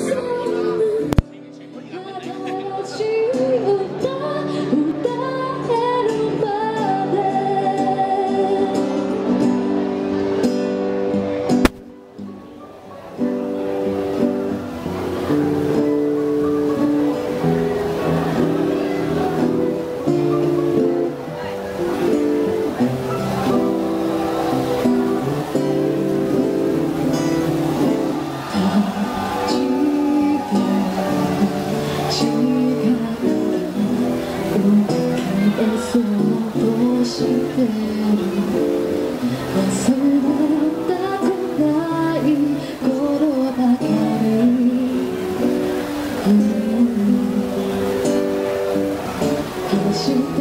so Martin